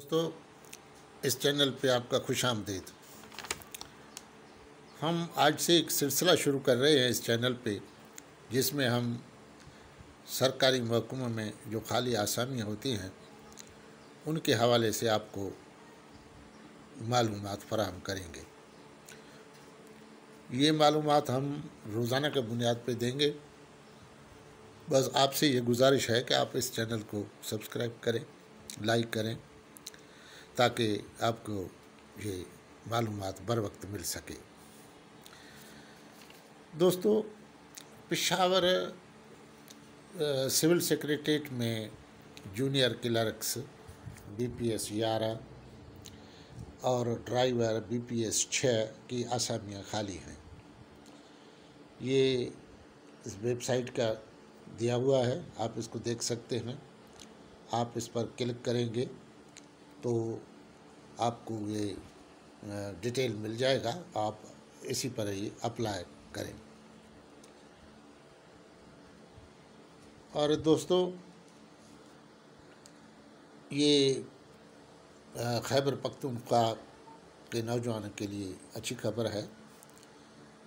दोस्तों, इस चैनल पे आपका खुश आमदीद। हम आज से एक सिलसिला शुरू कर रहे हैं इस चैनल पे, जिसमें हम सरकारी महकमों में जो खाली आसामियाँ होती हैं, उनके हवाले से आपको मालूम फराहम करेंगे। ये मालूम हम रोज़ाना के बुनियाद पे देंगे। बस आपसे ये गुजारिश है कि आप इस चैनल को सब्सक्राइब करें, लाइक करें ताकि आपको ये मालूम बर वक्त मिल सके। दोस्तों, पिशावर सिविल सेक्रेटरीट में जूनियर क्लर्क्स, बीपीएस ग्यारह और ड्राइवर बीपीएस छः की आसामियाँ खाली हैं। ये इस वेबसाइट का दिया हुआ है, आप इसको देख सकते हैं। आप इस पर क्लिक करेंगे। तो आपको ये डिटेल मिल जाएगा। आप इसी पर ही अप्लाई करें। और दोस्तों, ये खैबर पख्तूनख्वा के नौजवानों के लिए अच्छी खबर है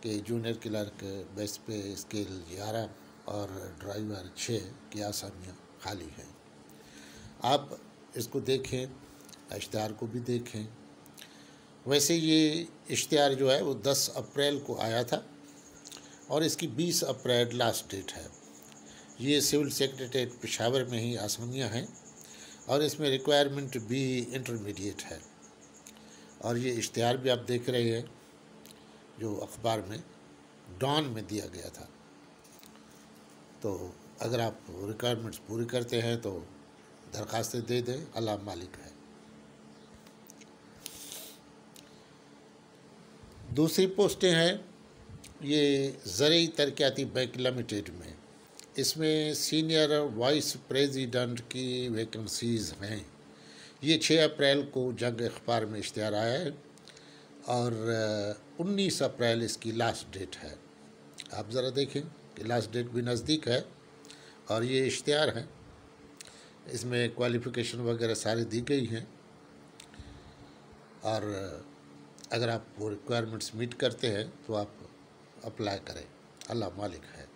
कि junior clerk base pay scale ग्यारह और ड्राइवर छः की आसामियाँ खाली हैं। आप इसको देखें। इश्तहार को भी देखें। वैसे ये इश्तहार जो है, वो 10 अप्रैल को आया था और इसकी 20 अप्रैल लास्ट डेट है। ये सिविल सेक्रेटरीट पेशावर में ही आसामियाँ हैं और इसमें रिक्वायरमेंट भी इंटरमीडिएट है। और ये इश्तहार भी आप देख रहे हैं, जो अखबार में डॉन में दिया गया था। तो अगर आप रिक्वायरमेंट्स पूरी करते हैं तो दरख्वास्तें दे दें, अल्लाह मालिक है। दूसरी पोस्टें हैं, ये ज़रूरी तरक्याती बैंक लिमिटेड में। इसमें सीनियर वाइस प्रेसिडेंट की वैकेंसीज़ हैं। ये छः अप्रैल को जंग अखबार में इश्तहार आया है और उन्नीस अप्रैल इसकी लास्ट डेट है। आप ज़रा देखें कि लास्ट डेट भी नज़दीक है और ये इश्तहार है। इसमें क्वालिफ़िकेशन वगैरह सारी दी गई हैं और अगर आप वो रिक्वायरमेंट्स मीट करते हैं तो आप अप्लाई करें। अल्लाह मालिक है।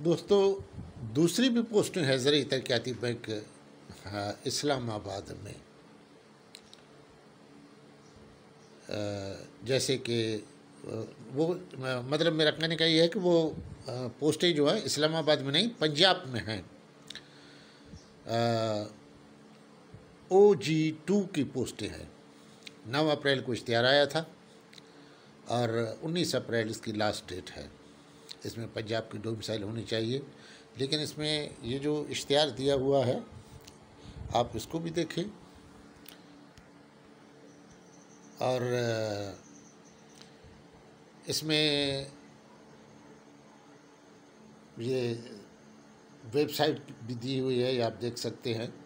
दोस्तों दूसरी भी पोस्टिंग है ज़रिए तरक्याती बैंक हाँ, इस्लामाबाद में। जैसे कि वो मतलब मेरा कहने का ये है कि वो पोस्टें जो है इस्लामाबाद में नहीं पंजाब में हैं। ओ जी टू की पोस्टें हैं। नौ अप्रैल को इश्तहार आया था और उन्नीस अप्रैल इसकी लास्ट डेट है। इसमें पंजाब की डोमिसाइल होनी चाहिए, लेकिन इसमें ये जो इश्तहार दिया हुआ है, आप इसको भी देखें। और, इसमें ये वेबसाइट भी दी हुई है, ये आप देख सकते हैं।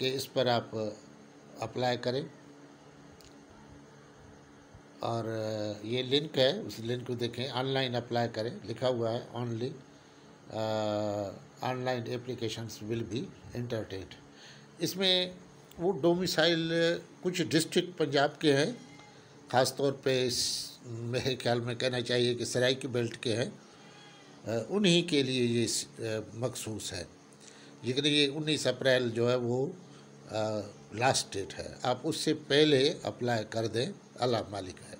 कि इस पर आप अप्लाई करें। और ये लिंक है, उस लिंक को देखें। ऑनलाइन अप्लाई करें। लिखा हुआ है only online applications will be entertained इसमें वो डोमिसाइल कुछ डिस्ट्रिक्ट पंजाब के हैं। ख़ास तौर पे इस, मेरे ख्याल में कहना चाहिए कि सराय की बेल्ट के हैं। उन्हीं के लिए ये मखसूस है। लेकिन ये उन्नीस अप्रैल जो है वो लास्ट डेट है। आप उससे पहले अप्लाई कर दें, अल्लाह मालिक है।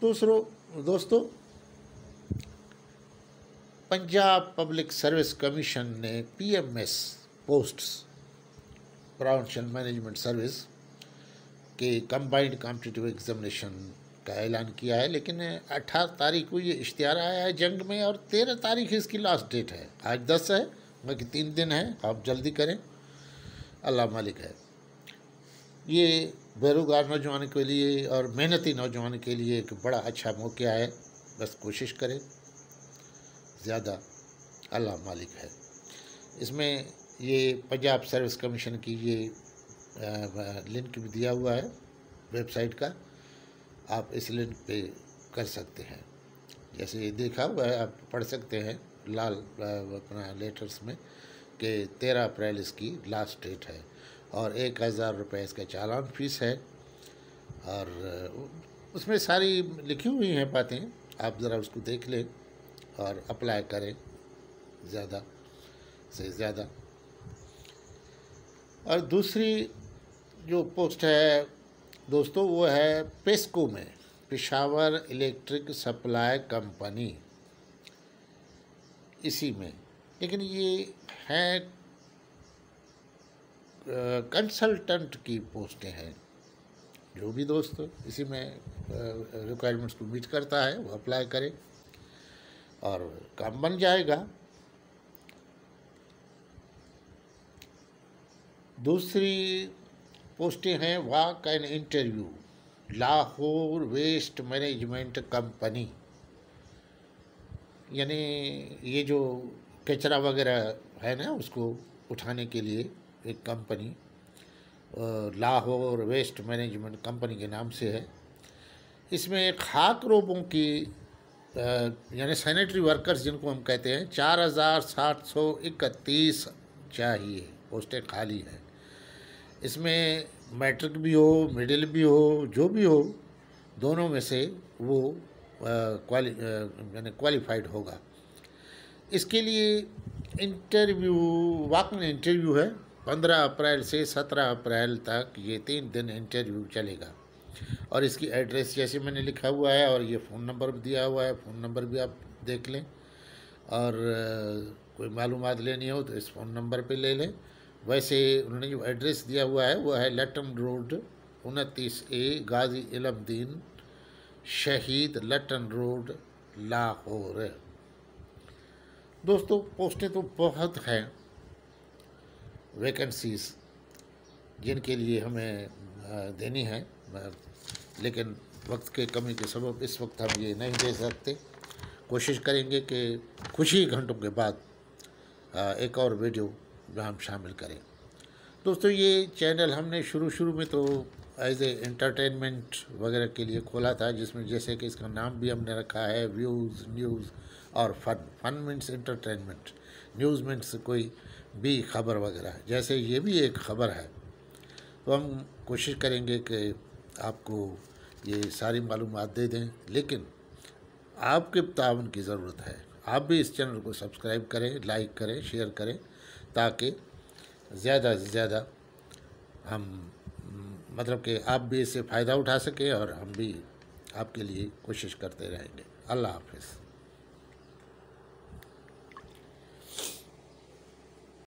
दूसरों, दोस्तों, पंजाब पब्लिक सर्विस कमीशन ने PMS posts provincial management service के कंबाइंड कॉम्पिटिटिव एग्जामिनेशन का ऐलान किया है, लेकिन अठारह तारीख को ये इश्तहार आया है जंग में और तेरह तारीख इसकी लास्ट डेट है। आज दस है। बाकी तीन दिन है, आप जल्दी करें। अल्लाह मालिक है। ये बेरोजगार नौजवान के लिए और मेहनती नौजवान के लिए एक बड़ा अच्छा मौका है। बस कोशिश करें। ज़्यादा अल्लाह मालिक है। इसमें ये पंजाब सर्विस कमीशन की ये लिंक भी दिया हुआ है वेबसाइट का। आप इस लिंक पे कर सकते हैं। जैसे ये देखा हुआ है आप पढ़ सकते हैं। लाल अपना लेटर्स में कि तेरह अप्रैल इसकी लास्ट डेट है और एक हज़ार रुपये इसका चालान फ़ीस है और उसमें सारी लिखी हुई हैं बातें, आप ज़रा उसको देख लें और अप्लाई करें ज़्यादा से ज़्यादा। और दूसरी जो पोस्ट है, दोस्तों वो है पेस्को में पिशावर इलेक्ट्रिक सप्लाई कंपनी इसी में। लेकिन ये है कंसल्टेंट की पोस्टें हैं। जो भी दोस्त इसी में रिक्वायरमेंट्स को मीट करता है, वो अप्लाई करे और काम बन जाएगा। दूसरी पोस्टें हैं walk and interview Lahore waste management company यानी ये जो कचरा वगैरह है ना, उसको उठाने के लिए एक company Lahore waste management company के नाम से है। इसमें खाक रोबों की यानी सैनिटरी वर्कर्स जिनको हम कहते हैं, चार हज़ार सात सौ इकतीस चाहिए पोस्टें खाली हैं। इसमें मैट्रिक भी हो मिडिल भी हो, जो भी हो, दोनों में से वो क्वालि यानी क्वालिफाइड होगा। इसके लिए इंटरव्यू वाक में इंटरव्यू है। पंद्रह अप्रैल से सत्रह अप्रैल तक ये तीन दिन इंटरव्यू चलेगा। और इसकी एड्रेस जैसे मैंने लिखा हुआ है और ये फ़ोन नंबर दिया हुआ है फ़ोन नंबर भी आप देख लें। और कोई मालूम लेनी हो तो इस फ़ोन नंबर पे ले लें। वैसे उन्होंने जो एड्रेस दिया हुआ है, वो है लटन रोड उनतीस ए, गाजी इलमदीन शहीद लटन रोड, लाहौर। दोस्तों, पोस्टें तो बहुत हैं वैकेंसीज जिनके लिए हमें देनी है लेकिन वक्त के कमी के सबब इस वक्त हम ये नहीं दे सकते। कोशिश करेंगे कि कुछ ही घंटों के बाद एक और वीडियो में हम शामिल करें। दोस्तों, ये चैनल हमने शुरू शुरू में तो एज ए इंटरटेनमेंट वगैरह के लिए खोला था, जिसमें जैसे कि इसका नाम भी हमने रखा है व्यूज़ न्यूज़ और fun fun means entertainment news means कोई भी खबर वगैरह जैसे ये भी एक ख़बर है। तो हम कोशिश करेंगे कि आपको ये सारी मालूम दे दें, लेकिन आपके तावन की ज़रूरत है। आप भी इस चैनल को सब्सक्राइब करें लाइक करें शेयर करें, ताकि ज़्यादा से ज़्यादा हम मतलब कि आप भी इससे फ़ायदा उठा सकें और हम भी आपके लिए कोशिश करते रहेंगे। अल्लाह हाफिज़।